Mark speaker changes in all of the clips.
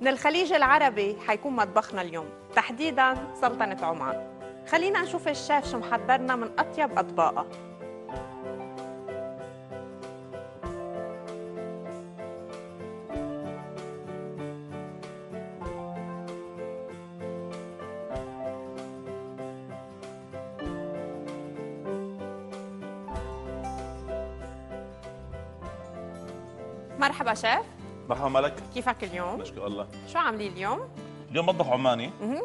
Speaker 1: من الخليج العربي حيكون مطبخنا اليوم. تحديدا سلطنة عمان. خلينا نشوف الشيف شو محضرنا من أطيب أطباقه. مرحبا شيف.
Speaker 2: مرحبا ملك.
Speaker 1: كيفك اليوم؟
Speaker 2: نشكر الله.
Speaker 1: شو عاملين اليوم؟
Speaker 2: اليوم مطبخ عماني.
Speaker 1: مهم.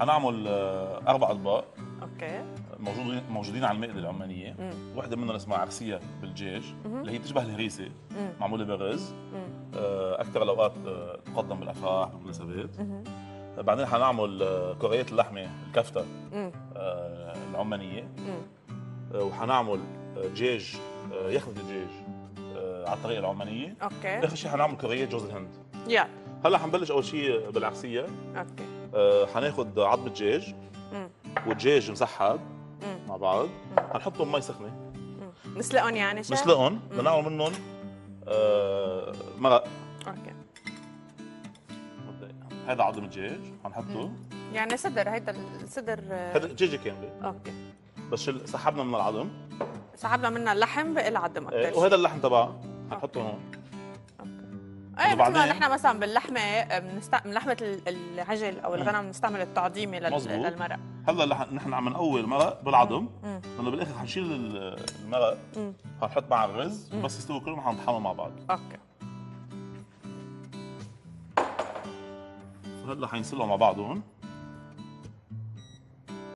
Speaker 2: حنعمل آه، أربع أطباق.
Speaker 1: أوكي.
Speaker 2: موجودين موجودين على المائده العمانية.
Speaker 1: مم.
Speaker 2: وحدة منهم اسمها عرسية بالدجاج
Speaker 1: مهم.
Speaker 2: اللي هي بتشبه
Speaker 1: الهريسة.
Speaker 2: معمولة بالرز. آه، أكثر الأوقات آه، تقدم بالأفراح بالمناسبات بعدين حنعمل كريات اللحمة
Speaker 1: الكفتة.
Speaker 2: العمانية. وحنعمل دجاج يخنة الدجاج على الطريقة العمانية.
Speaker 1: okay.
Speaker 2: اخر شيء حنعمل كريات جوز الهند.
Speaker 1: يلا
Speaker 2: هلأ حنبلش أول شيء بالعرسيه
Speaker 1: okay.
Speaker 2: آه، حناخد عظم دجاج
Speaker 1: مم.
Speaker 2: ودجاج مسحب. مع بعض. حنحطهم مي
Speaker 1: سخنة. نسلقهم يعني شيف؟
Speaker 2: نسلقهم بدنا نعمل منهم آه، مرق.
Speaker 1: okay.
Speaker 2: هذا عظم الدجاج حنحطه.
Speaker 1: يعني صدر هيدا الصدر آه،
Speaker 2: هذا دجاجه كاملة.
Speaker 1: okay.
Speaker 2: بس سحبنا من العظم.
Speaker 1: سحبنا منها اللحم بقى العظم.
Speaker 2: آه،
Speaker 1: أكثر
Speaker 2: وهذا اللحم تبعه. حنحطه هون
Speaker 1: إيه مثل ما نحن مثلا باللحمة آه، بنست... من لحمة ال- العجل أو الغنم بنستعمل التعظيمه لل...
Speaker 2: مزبوط.
Speaker 1: للمرق.
Speaker 2: هلأ نحن عم نقوي المرق بالعظم. لأنه بالآخر حنشيل ال- المرق. حنحط مع الرز. بس يستووا كلهم حنطحنهم مع بعض.
Speaker 1: okay.
Speaker 2: هلا حينسلقوا مع بعضهم.